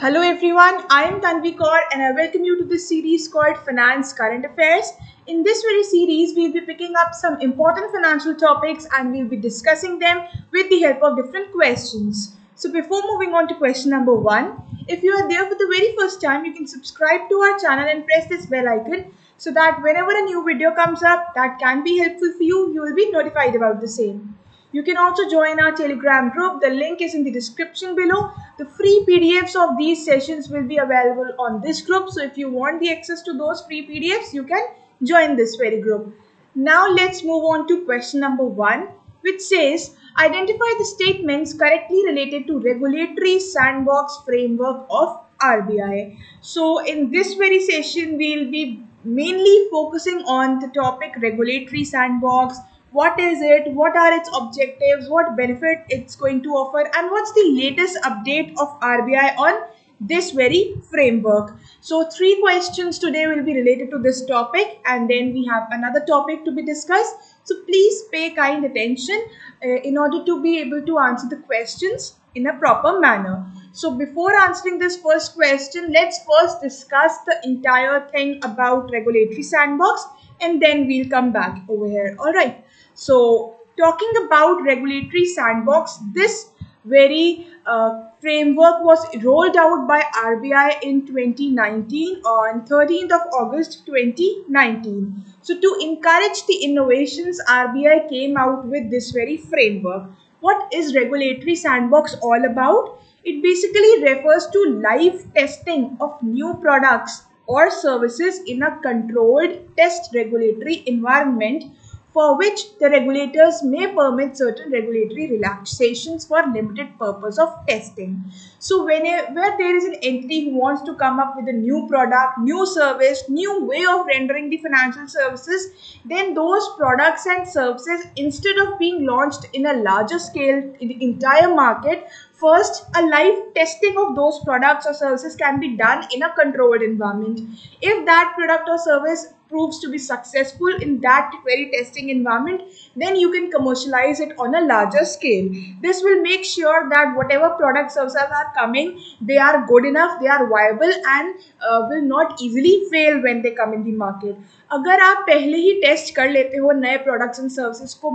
Hello everyone, I am Tanvi Kaur and I welcome you to this series called Finance Current Affairs. In this very series, we'll be picking up some important financial topics and we'll be discussing them with the help of different questions. So before moving on to question number one, if you are there for the very first time, you can subscribe to our channel and press this bell icon so that whenever a new video comes up that can be helpful for you, you will be notified about the same. You can also join our Telegram group. The link is in the description below. The free PDFs of these sessions will be available on this group. So if you want the access to those free PDFs, you can join this very group. Now let's move on to question number one, which says identify the statements correctly related to regulatory sandbox framework of RBI. So in this very session, we'll be mainly focusing on the topic regulatory sandbox, what is it what are its objectives what benefit it's going to offer and what's the latest update of rbi on this very framework. So three questions today will be related to this topic and then we have another topic to be discussed. So please pay kind attention uh, in order to be able to answer the questions in a proper manner. So before answering this first question let's first discuss the entire thing about regulatory sandbox and then we'll come back over here. All right so talking about regulatory sandbox, this very uh, framework was rolled out by RBI in 2019 on 13th of August 2019. So to encourage the innovations, RBI came out with this very framework. What is regulatory sandbox all about? It basically refers to live testing of new products or services in a controlled test regulatory environment for which the regulators may permit certain regulatory relaxations for limited purpose of testing. So whenever there is an entity who wants to come up with a new product, new service, new way of rendering the financial services, then those products and services instead of being launched in a larger scale in the entire market, First, a live testing of those products or services can be done in a controlled environment. If that product or service proves to be successful in that very testing environment, then you can commercialize it on a larger scale. This will make sure that whatever products services are coming, they are good enough, they are viable and uh, will not easily fail when they come in the market. अगर आप पहले ही test कर लेते हो नए products and services को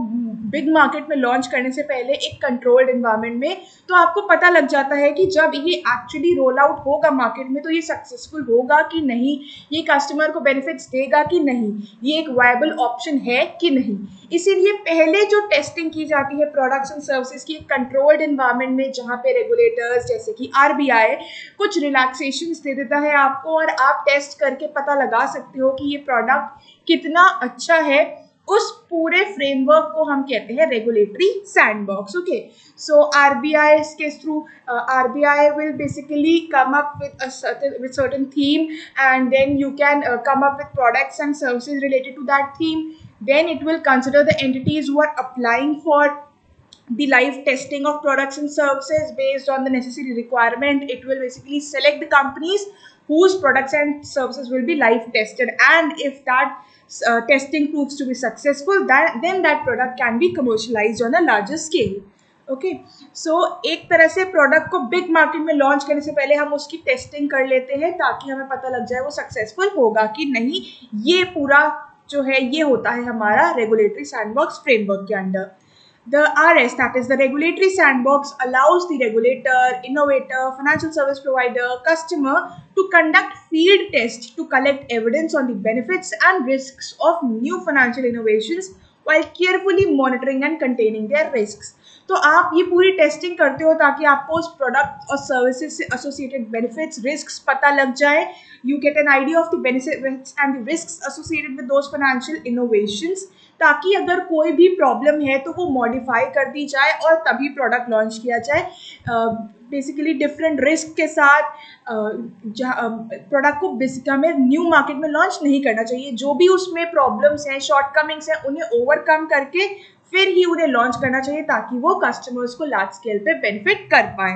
big market में launch करने से पहले एक कंट्रोल्ड इन्वायरमेंट में तो आपको पता लग जाता है कि जब ये एक्चुअली रोल आउट होगा मार्केट में तो ये सक्सेसफुल होगा कि नहीं ये कस्टमर को बेनिफिट्स देगा कि नहीं? ये एक वायबल ऑप्शन है कि नहीं? इसीलिए पहले जो टेस्टिंग की जाती है प्रोडक्ट्स एंड सर्विसेज़ की कंट्रोल्ड इन्वायरमेंट में जहाँ पे रेगुलेटर्स जैसे कि आरबीआई कुछ रिलैक्सेशन दे देता है आपको और आप टेस्ट करके पता लगा सकते हो कि ये प्रोडक्ट कितना अच्छा है उस पूरे फ्रेमवर्क को हम कहते हैं regulatory sandbox okay so R B I इसके through R B I will basically come up with with certain theme and then you can come up with products and services related to that theme then it will consider the entities who are applying for the live testing of products and services based on the necessary requirement. It will basically select the companies whose products and services will be live tested and if that uh, testing proves to be successful that then that product can be commercialized on a larger scale okay so एक तरह से product को big market में launch करने से पहले हम उसकी टेस्टिंग कर लेते हैं ताकि हमें पता लग जाए वो सक्सेसफुल होगा कि नहीं ये पूरा जो है ये होता है हमारा रेगुलेटरी सैंडबॉक्स फ्रेमवर्क के under The RS, that is the regulatory sandbox, allows the regulator, innovator, financial service provider, customer to conduct field tests to collect evidence on the benefits and risks of new financial innovations while carefully monitoring and containing their risks. तो आप ये पूरी testing करते हो ताकि आपको उस product और सर्विसेज़ से एसोसिएटेड बेनिफिट्स रिस्क पता लग जाए you get an idea of the benefits and the risk associated with those financial innovations ताकि अगर कोई भी प्रॉब्लम है तो वो मॉडिफाई कर दी जाए और तभी प्रोडक्ट लॉन्च किया जाए। बेसिकली डिफरेंट रिस्क के साथ प्रोडक्ट को हमें न्यू मार्केट में लॉन्च नहीं करना चाहिए। जो भी उसमें प्रॉब्लम्स हैं शॉर्टकमिंग्स हैं, उन्हें ओवरकम करके फिर ही उन्हें लॉन्च करना चाहिए ताकि वो कस्टमर्स को लार्ज स्केल पे बेनिफिट कर पाए।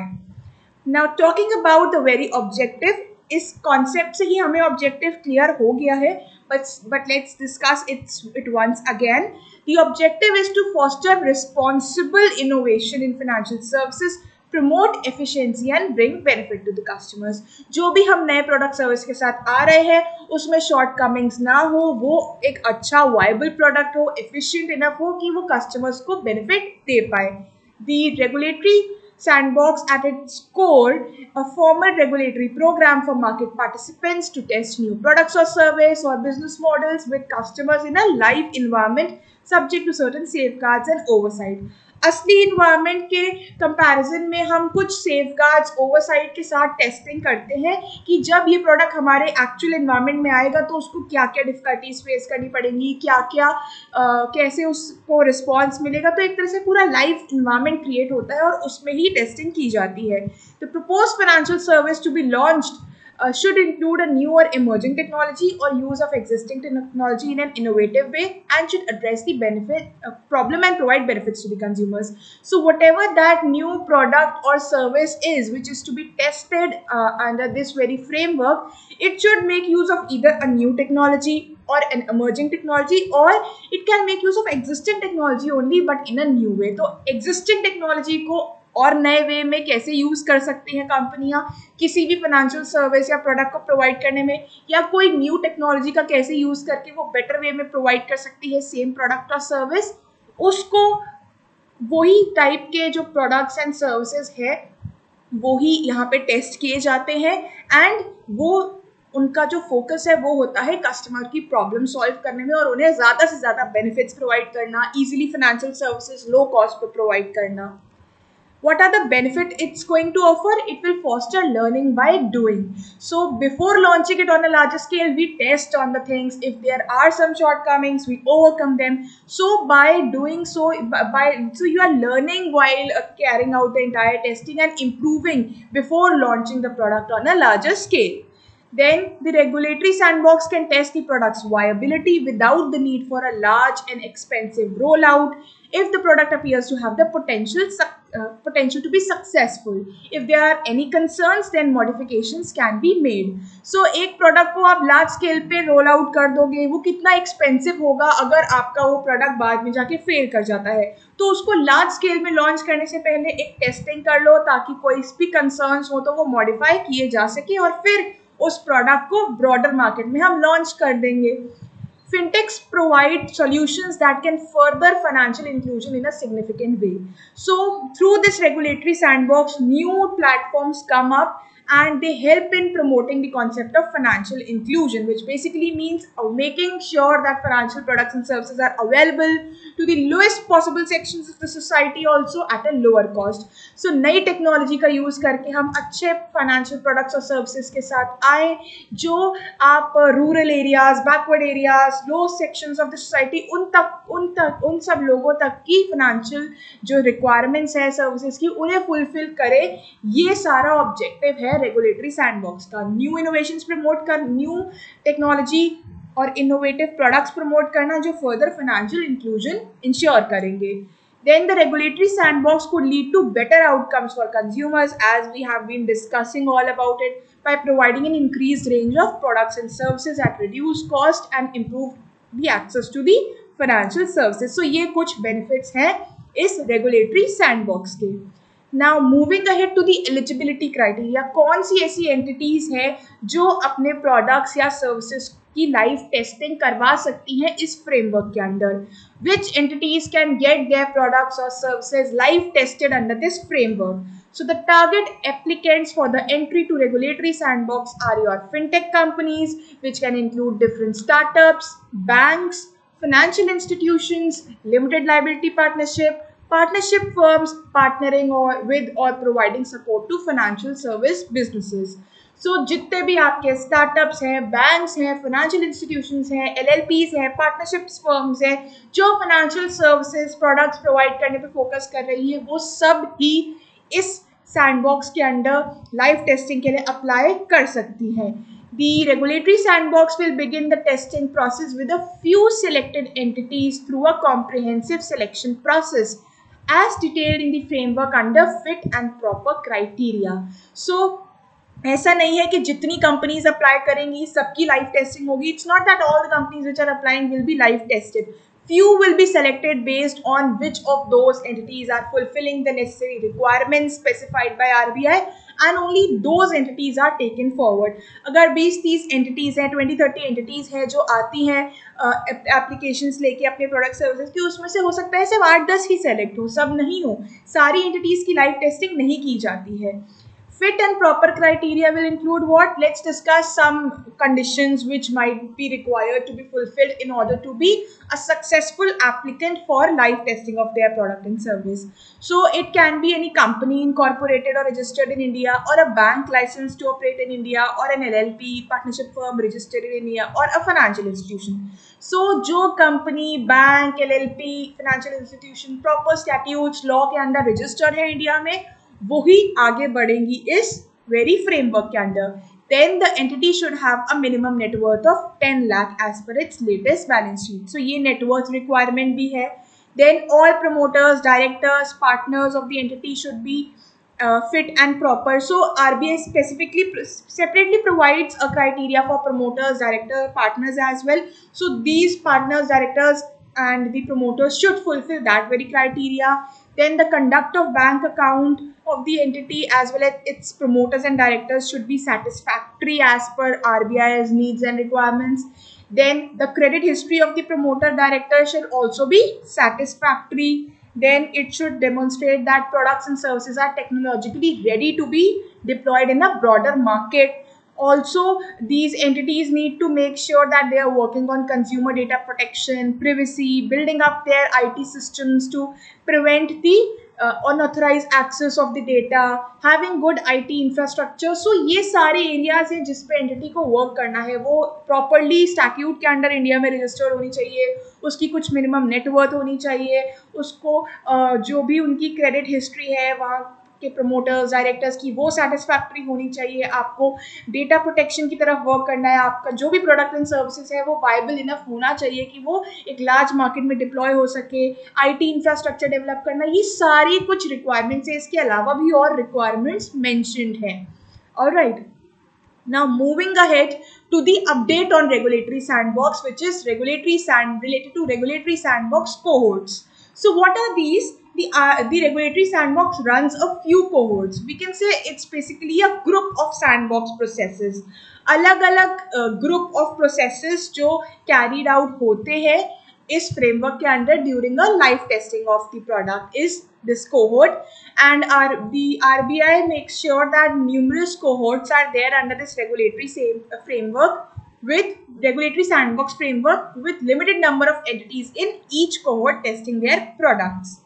Now talking about the very objective इस कॉन्सेप्ट से ही हमें ऑब्जेक्टिव क्लियर हो गया है but but let's discuss it's it once again. The objective is to foster responsible innovation in financial services promote efficiency and bring benefit to the customers जो भी हम नए प्रोडक्ट सर्विस के साथ आ रहे हैं, उसमें शॉर्ट कमिंग्स ना हो, वो एक अच्छा वाइबल प्रोडक्ट हो एफिशिएंट इनफ हो कि वो कस्टमर्स को बेनिफिट दे पाए। The regulatory Sandbox at its core, a formal regulatory program for market participants to test new products or service or business models with customers in a live environment subject to certain safeguards and oversight. असली environment के comparison में हम कुछ safe guards oversight के साथ testing करते हैं कि जब ये प्रोडक्ट हमारे एक्चुअल इन्वायरमेंट में आएगा तो उसको क्या क्या डिफ़िकल्टीज फेस करनी पड़ेंगी क्या क्या आ, कैसे उसको रिस्पॉन्स मिलेगा। तो एक तरह से पूरा लाइव इन्वायरमेंट क्रिएट होता है और उसमें ही टेस्टिंग की जाती है। तो propose financial service to be launched uh, should include a new or emerging technology or use of existing technology in an innovative way and should address the benefit uh, problem and provide benefits to the consumers. So whatever that new product or service is which is to be tested uh, under this very framework it should make use of either a new technology or an emerging technology or it can make use of existing technology only but in a new way. So existing technology ko और नए way में कैसे use कर सकती हैं कंपनियाँ किसी भी फाइनेंशियल सर्विस या प्रोडक्ट को प्रोवाइड करने में या कोई न्यू टेक्नोलॉजी का कैसे यूज़ करके वो बेटर वे में प्रोवाइड कर सकती है सेम प्रोडक्ट और सर्विस उसको वही टाइप के जो प्रोडक्ट्स एंड सर्विसेज़ है वो ही यहाँ पे टेस्ट किए जाते हैं एंड वो उनका जो फोकस है वो होता है कस्टमर की प्रॉब्लम सॉल्व करने में और उन्हें ज़्यादा से ज़्यादा बेनिफिट्स प्रोवाइड करना easily financial services low cost पर प्रोवाइड करना। What are the benefit it's going to offer? It will foster learning by doing. So before launching it on a larger scale we test on the things. If there are some shortcomings we overcome them. So by doing so by so you are learning while uh, carrying out the entire testing and improving before launching the product on a larger scale. Then the regulatory sandbox can test the product's viability without the need for a large and expensive rollout if the product appears to have the potential uh, potential to be successful if there are any concerns then modifications can be made so एक product को आप large scale पे roll out कर दोगे वो कितना expensive होगा अगर आपका वो product बाद में जाके fail कर जाता है तो उसको लार्ज स्केल में लॉन्च करने से पहले एक टेस्टिंग कर लो ताकि कोई भी कंसर्न्स हो तो वो मॉडिफाई किए जा सके और फिर उस प्रोडक्ट को ब्रॉडर मार्केट में हम लॉन्च कर देंगे fintechs provide solutions that can further financial inclusion in a significant way. So through this regulatory sandbox, new platforms come up and they help in promoting the concept of financial inclusion which basically means uh, making sure that financial products and services are available to the lowest possible sections of the society also at a lower cost so नई technology का use करके हम अच्छे financial products और services के साथ आए जो आप rural areas backward areas low sections of the society उन तक उन तक उन सब लोगों तक की फाइनेंशियल जो रिक्वायरमेंट्स है सर्विसेज़ की उन्हें फुलफिल करे ये सारा ऑब्जेक्टिव है है रेगुलेटरी सैंडबॉक्स का न्यू इनोवेशंस प्रमोट कर न्यू टेक्नोलॉजी और इनोवेटिव प्रोडक्ट्स प्रमोट करना जो फर्दर फाइनेंशियल इंक्लूजन इंश्योर करेंगे। देन द रेगुलेटरी सैंडबॉक्स को lead to better outcomes for consumers as we have been discussing all about it by providing an increase range of products and services at reduce cost and improve the access to the financial services so ये कुछ benefits हैं इस regulatory sandbox के। Now moving ahead to the eligibility criteria कौन सी ऐसी entities है जो अपने प्रोडक्ट्स या सर्विसेज़ की लाइफ टेस्टिंग करवा सकती हैं इस फ्रेमवर्क के under which entities can get their products और services life tested under this framework so the target applicants for the entry to regulatory sandbox are your fintech companies which can include different startups banks financial institutions limited liability partnership partnership firms partnering or with or providing support to financial service businesses. So जितने भी आपके startups हैं banks हैं financial institutions हैं L L LLPs हैं partnership firms हैं, जो financial services products provide करने पर फोकस कर रही है, वो सब ही इस सैंडबॉक्स के अंडर लाइव टेस्टिंग के लिए अप्लाई कर सकती हैं। The regulatory sandbox will begin the testing process with a few selected entities through a comprehensive selection process as detailed in the framework under fit and proper criteria. So, ऐसा नहीं है कि जितनी कंपनीज़ अप्लाई करेंगी, सबकी life testing होगी। It's not that all the companies which are applying will be life tested few will be selected based on which of those entities are fulfilling the necessary requirements specified by R B I and only those entities are taken forward अगर बीस तीस एंटिटीज़ हैं twenty thirty entities हैं जो आती हैं application uh, लेके अपने प्रोडक्ट सर्विसेज़ की उसमें से हो सकता है सिर्फ़ आठ दस ही सेलेक्ट हो सब नहीं हो। सारी एंटिटीज़ की लाइव टेस्टिंग नहीं की जाती है। Fit and proper criteria will include what? Let's discuss some conditions which might be required to be fulfilled in order to be a successful applicant for live testing of their product and service. So it can be any company incorporated or registered in India or a bank licensed to operate in India or an LLP partnership firm registered in India or a financial institution. So जो company, bank, LLP, financial institution, proper statutes, law के अंदर registered है India में वही आगे बढ़ेंगी इस very framework के under then the entity should have a minimum net worth of ten lakh as per it's latest balance sheet so ये नेटवर्थ रिक्वायरमेंट भी है. Then all promoters directors partners of the entity should be fit and proper so R B I specifically separately provides a criteria for promoters director partners as well so these partners directors and the promoters should fulfill that very criteria Then the conduct of bank account of the entity as well as its promoters and directors should be satisfactory as per RBI's needs and requirements. Then the credit history of the promoter director should also be satisfactory. Then it should demonstrate that products and services are technologically ready to be deployed in a broader market. Also, these entities need to make sure that they are working on consumer data protection, privacy, building up their IT systems to prevent the unauthorised access of the data having good IT infrastructure so ये सारे areas हैं जिस पे entity को work करना है। वो properly statute के अंडर इंडिया में रजिस्टर्ड होनी चाहिए। उसकी कुछ मिनिमम नेटवर्थ होनी चाहिए। उसको uh, जो भी उनकी क्रेडिट हिस्ट्री है वहाँ के प्रमोटर्स डायरेक्टर्स की वो सेटिस्फैक्ट्री होनी चाहिए, आपको डेटा प्रोटेक्शन की तरफ़ वर्क करना है, आपका जो भी प्रोडक्ट एंड सर्विसेज़ है वो वाइबल इनफ होना चाहिए कि वो एक लार्ज मार्केट में डिप्लॉय हो सके आईटी इंफ्रास्ट्रक्चर डेवलप करना, ये सारी कुछ रिक्वायरमेंट्स है इसके अलावा भी और रिक्वायरमेंट्स मैंशनड हैं और right Now, moving ahead to the update on regulatory sandbox, which is regulatory sand, related to regulatory sandbox cohorts. So, what are these? the uh, the regulatory sandbox runs a few cohorts we can say it's basically a group of sandbox processes अलग अलग group of processes जो carried out होते हैं इस framework के under during a life testing of the product is this cohort and our the RBI makes sure that numerous cohorts are there under this regulatory same uh, framework with regulatory sandbox framework with limited number of entities in each cohort testing their products.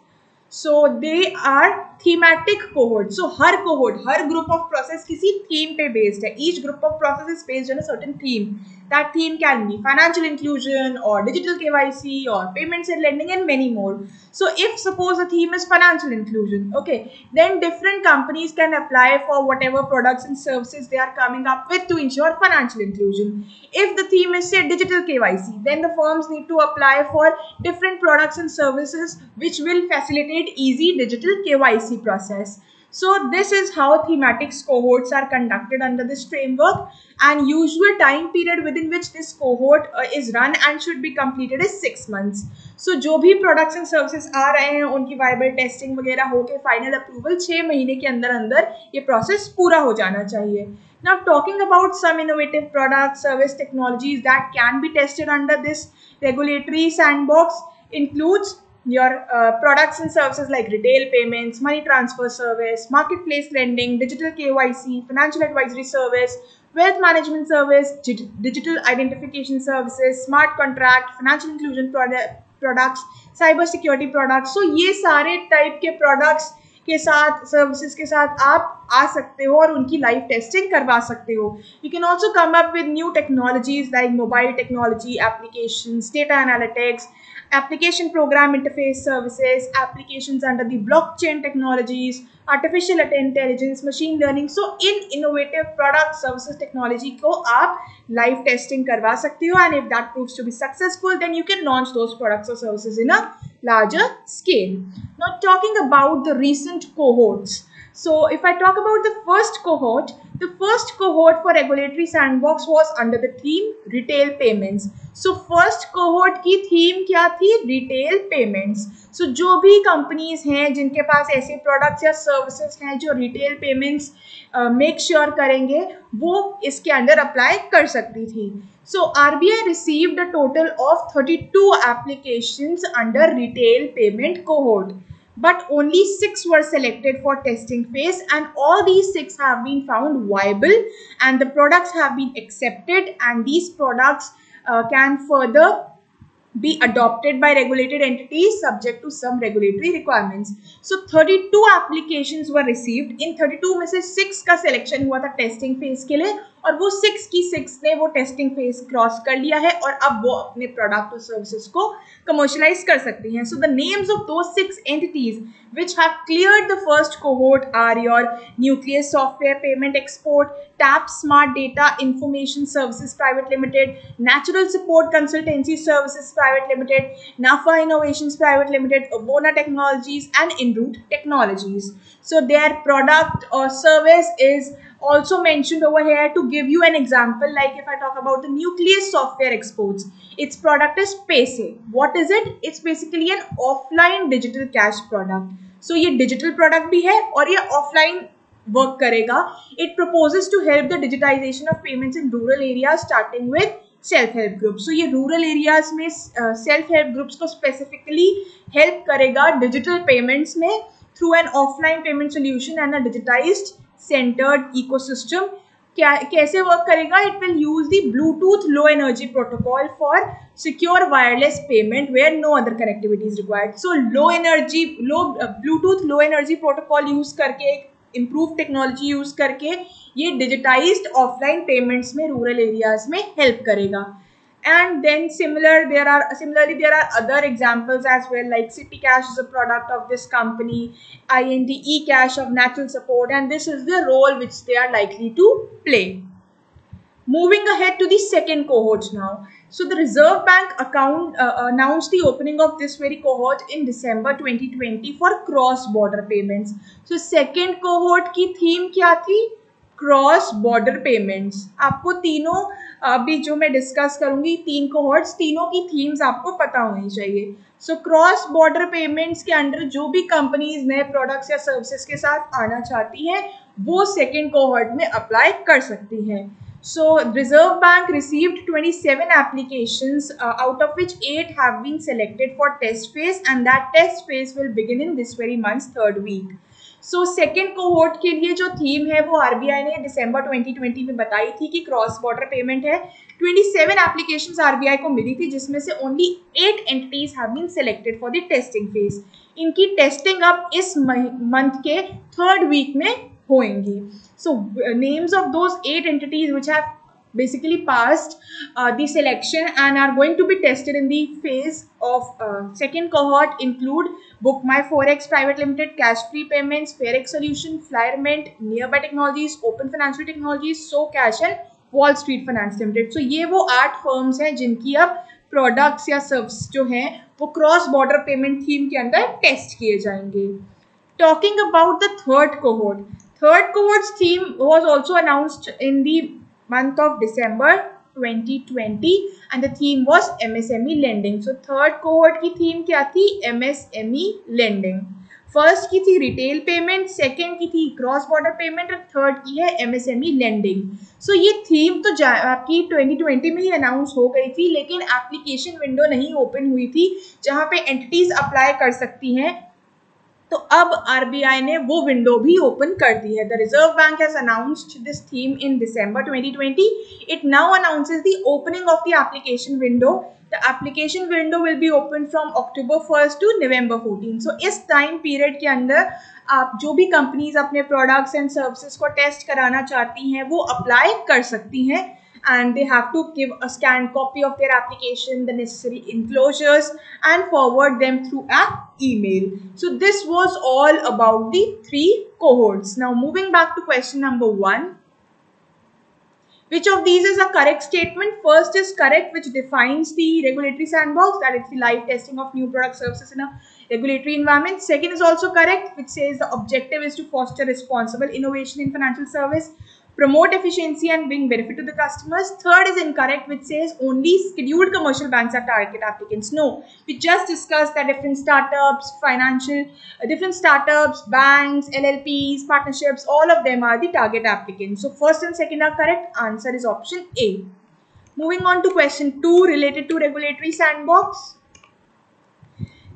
So they are thematic cohort so her cohort हर group of process किसी theme पे based है. Each group of process is based on a certain theme That theme can be financial inclusion or digital KYC or payments and lending and many more. So if suppose the theme is financial inclusion, okay, then different companies can apply for whatever products and services they are coming up with to ensure financial inclusion. If the theme is say digital KYC, then the firms need to apply for different products and services which will facilitate easy digital KYC process. So this is how thematic cohorts are conducted under this framework and usual time period within which this cohort uh, is run and should be completed is six months. So जो भी products and services आ रहे हैं उनकी viable testing वगैरह होके final approval छः महीने के अंदर अंदर ये process पूरा हो जाना चाहिए. Now talking about some innovative products, service technologies that can be tested under this regulatory sandbox includes your uh, products and services like retail payments, money transfer service, marketplace lending, digital KYC, financial advisory service, wealth management service, digital identification services, smart contract, financial inclusion product, products, cyber security products. So ये सारे type के products के साथ services के साथ आप आ सकते हो और उनकी लाइव टेस्टिंग करवा सकते हो you can also come up with new technologies like mobile technology application data analytics application program interface services, applications under the blockchain technologies, artificial intelligence, machine learning. So in innovative product services technology को आप live testing करवा सकते हो and if that proves to be successful then you can launch those products or services in a larger scale. Now talking about the recent cohorts. So if I talk about the first cohort, the first cohort for regulatory sandbox was under the theme retail payments. So first cohort की theme क्या थी retail payments. So जो भी companies हैं जिनके पास ऐसे products या services हैं जो retail payments uh, make sure करेंगे वो इसके अंदर apply कर सकती थी. So RBI received a total of 32 applications under retail payment cohort but only six were selected for testing phase and all these six have been found viable and the products have been accepted and these products uh, can further be adopted by regulated entities subject to some regulatory requirements. So 32 applications were received. In 32 में से 6 का selection हुआ था testing phase के लिए और वो six की सिक्स ने वो टेस्टिंग फ़ेज़ क्रॉस कर लिया है और अब वो अपने प्रोडक्ट और सर्विसेज़ को कमर्शलाइज कर सकती हैं। So the names of those six entities which have clear the first cohort are your nuclear software payment export tap smart data information services private limited natural support consultancy services private limited Naffa innovation private limited Vona technologies and in route technologies so their product और service is also mentioned over here to give you an example like if I talk about the nucleus software exports its product is Payse what is it it's basically an offline digital cash product so ये digital product भी है और ये offline work करेगा it proposes to help the digitization of payments in rural areas starting with self help group so ये rural areas में self help groups को specifically help करेगा डिजिटल पेमेंट्स में through an offline payment solution and a digitised centred ecosystem क्या, कैसे work करेगा? It will use the Bluetooth low energy protocol for secure wireless payment where no other connectivity is required so low energy low Bluetooth low energy protocol use करके, एक improve technology use करके, ये digitised offline payments में rural areas में help करेगा। and then similar there are similarly there are other examples as well like city cash is a product of this company ind e-cash of natural support and this is the role which they are likely to play moving ahead to the second cohort now so the reserve bank account uh, announced the opening of this very cohort in december 2020 for cross border payments so second cohort ki theme kya thi cross border payments आपको तीनों अभी जो मैं discuss करूँगी, तीन कोहर्ट्स तीनों की themes आपको पता होनी चाहिए। सो क्रॉस बॉर्डर पेमेंट्स के अंडर जो भी कंपनीज़ नए प्रोडक्ट्स या सर्विसेज़ के साथ आना चाहती हैं, वो सेकेंड कोहर्ट में अप्लाई कर सकती हैं। So Reserve Bank received 27 seven application out of which eight have been selected for test phase and that test phase will begin in this very month third week so second cohort के लिए जो theme है वो RBI ने दिसंबर 2020 में बताई थी कि क्रॉस बॉर्डर पेमेंट है। 27 एप्लीकेशंस आरबीआई को मिली थी जिसमें से only eight entities have been selected for the testing phase इनकी टेस्टिंग अब इस मंथ के थर्ड वीक में होएँगी। So names of those eight entities which have basically passed uh, the selection and are going to be tested in the phase of uh, second cohort include Book My Forex private limited cash free payments fair X solution फ्लायरमेंट near by technologies open financial technologies so cash and Wall Street finance limited so ये वो आठ firms हैं जिनकी अब products या service जो हैं, वो क्रॉस बॉर्डर पेमेंट थीम के अंदर टेस्ट किए जाएँगे। Talking about the third cohort third cohort theme was also announced in the month of December 2020 and the theme was MSME lending. So, third cohort की theme क्या थी MSME lending. First की थी retail payment second की थी cross border payment और third की है एमएसएमई लेंडिंग सो ये थीम तो आपकी 2020 में ही अनाउंस हो गई थी, लेकिन एप्लीकेशन विंडो नहीं ओपन हुई थी, जहाँ पे एंटिटीज अप्लाई कर सकती हैं तो अब आरबीआई ने वो विंडो भी ओपन कर दी है. The Reserve Bank has announced this theme in December 2020 it now announces the opening of the application window the application window will be open from October first to November 14 so इस time period के अंदर आप जो भी companies अपने products and services को test कराना चाहती हैं, वो अप्लाई कर सकती हैं. And they have to give a scanned copy of their application, the necessary enclosures and forward them through an email. So this was all about the three cohorts. Now moving back to question number one. Which of these is a correct statement? First is correct, which defines the regulatory sandbox, that it's the live testing of new product services in a regulatory environment. Second is also correct, which says the objective is to foster responsible innovation in financial service promote efficiency and bring benefit to the customers. Third is incorrect, which says only scheduled commercial banks are target applicants. No, we just discussed that different startups, financial, uh, different startups, banks, LLPs, partnerships, all of them are the target applicants. So first and second are correct. Answer is option A. Moving on to question 2 related to regulatory sandbox.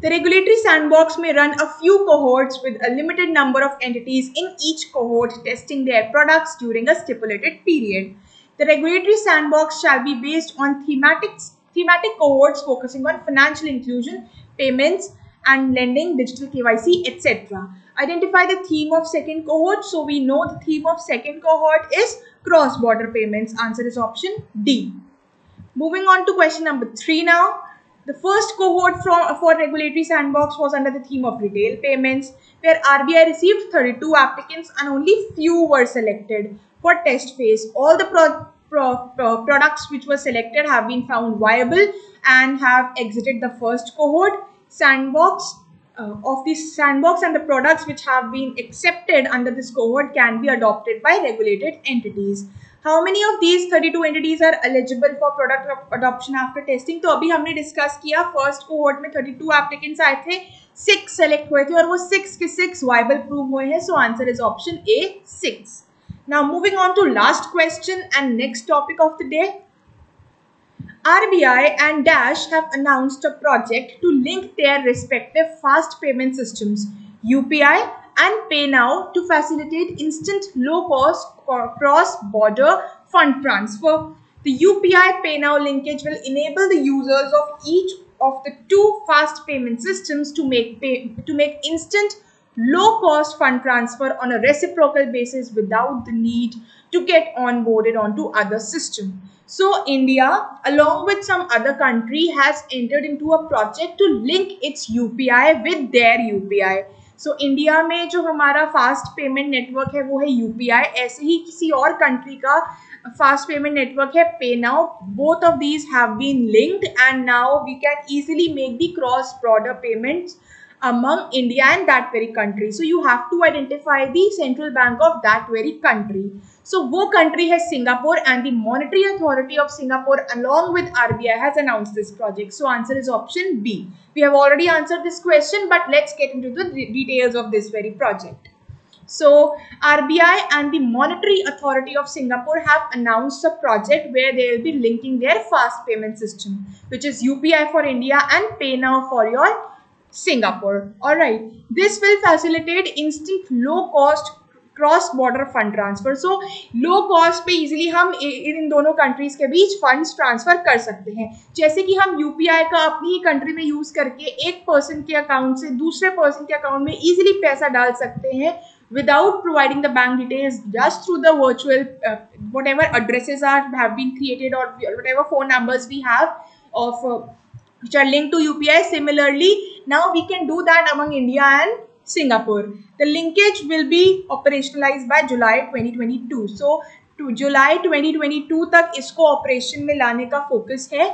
The regulatory sandbox may run a few cohorts with a limited number of entities in each cohort testing their products during a stipulated period. The regulatory sandbox shall be based on thematic, thematic cohorts focusing on financial inclusion, payments, and lending, digital KYC, etc. Identify the theme of second cohort. So we know the theme of second cohort is cross-border payments. Answer is option D. Moving on to question number three now. The first cohort from, for regulatory sandbox was under the theme of retail payments, where RBI received 32 applicants and only few were selected for test phase. All the pro, pro, pro, products which were selected have been found viable and have exited the first cohort. Sandbox uh, of this sandbox and the products which have been accepted under this cohort can be adopted by regulated entities How many of these 32 entities are eligible for product adoption after testing तो अभी हमने discuss किया first cohort में 32 applicants आए थे six select हुए थे और वो सिक्स के सिक्स वाइबल प्रूव हुए हैं so answer is option A six Now moving on to last question and next topic of the day. RBI and Dash have announced a project to link their respective fast payment systems UPI and pay now to facilitate instant low cost cross border fund transfer. The UPI pay now linkage will enable the users of each of the two fast payment systems to make pay, to make instant low cost fund transfer on a reciprocal basis without the need to get onboarded onto other system. So India along with some other country has entered into a project to link its UPI with their UPI. So so, India में जो हमारा fast payment network है वो है UPI ऐसे ही किसी और कंट्री का फास्ट पेमेंट नेटवर्क है PayNow both of these have been linked and now we can easily make the cross border payments among India and that very country so you have to identify the central bank of that very country. So वो country है Singapore and the Monetary Authority of Singapore along with RBI has announced this project. So answer is option B. We have already answered this question but let's get into the details of this very project. So RBI and the Monetary Authority of Singapore have announced a project where they will be linking their fast payment system which is UPI for India and PayNow for your Singapore. Alright, this will facilitate instant low cost cross border fund transfer so low cost पे easily हम इन दोनों countries के बीच funds transfer कर सकते हैं। जैसे कि हम यूपीआई का अपनी ही कंट्री में यूज़ करके एक पर्सन के अकाउंट से दूसरे पर्सन के अकाउंट में इजीली पैसा डाल सकते हैं without providing the bank details just through the virtual whatever addresses are have been phone numbers we have of link to U P I similarly now we can do that among India and Singapore. The linkage will be operationalized by July 2022. So to July 2022 तक इसको operation में लाने का focus है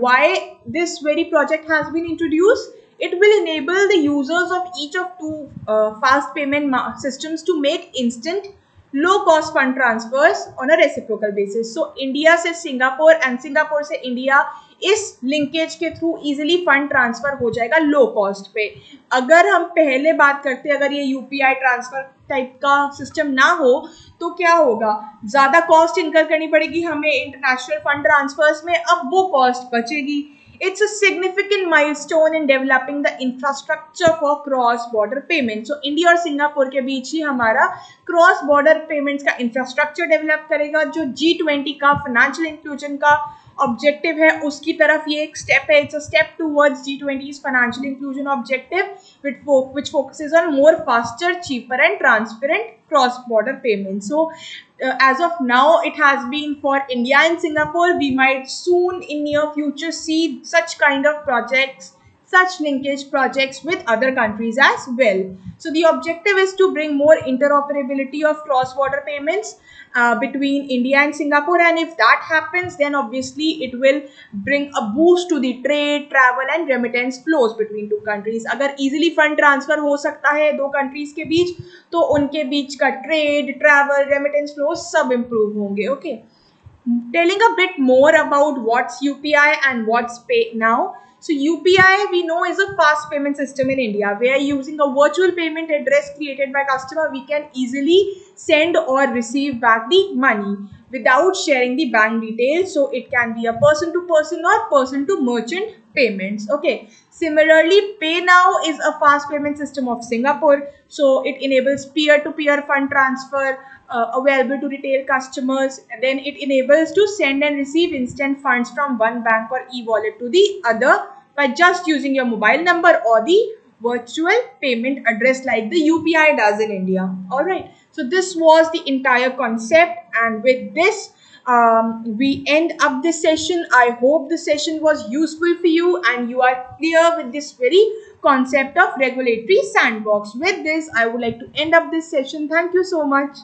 why this very project has been introduced it will enable the users of each of two uh, fast payment systems to make instant low cost fund transfers on a reciprocal basis so india से singapore and singapore से india इस linkage के through easily fund transfer हो जाएगा low cost पे। अगर हम पहले बात करते, अगर ये यूपीआई ट्रांसफ़र टाइप का सिस्टम ना हो तो क्या होगा? ज़्यादा कॉस्ट इनकर करनी पड़ेगी हमें इंटरनेशनल फंड ट्रांसफर्स में, अब वो कॉस्ट बचेगी। It's a significant milestone in developing the infrastructure for cross border payments. So, India और सिंगापुर के बीच ही हमारा क्रॉस बॉर्डर पेमेंट्स का इंफ्रास्ट्रक्चर डेवलप करेगा, जो G20 का फाइनेंशियल इंक्लूजन का ऑब्जेक्टिव है उसकी तरफ़ ये एक स्टेप है it's a step towards G twenty financial inclusion objective which focus on more faster cheaper and transparent cross border payment so Uh, as of now it has been for india and singapore. We might soon in near future see such kind of projects such linkage projects with other countries as well. So the objective is to bring more interoperability of cross-border payments uh, between India and Singapore and if that happens then obviously it will bring a boost to the trade, travel and remittance flows between two countries. अगर easily fund transfer हो सकता है दो countries के बीच तो उनके बीच का trade, travel, remittance flows सब improve होंगे okay. Telling a bit more about what's UPI and what's Pay Now. So UPI we know is a fast payment system in India. Where using a virtual payment address created by customer. We can easily send or receive back the money without sharing the bank details. So it can be a person to person or person to merchant payments. Okay. Similarly, PayNow is a fast payment system of Singapore. So it enables peer-to-peer -peer fund transfer uh, available to retail customers. And then it enables to send and receive instant funds from one bank or e-wallet to the other by just using your mobile number or the virtual payment address like the UPI does in India. All right. So this was the entire concept and with this um, we end up this session. I hope the session was useful for you and you are clear with this very concept of regulatory sandbox. With this, I would like to end up this session. Thank you so much.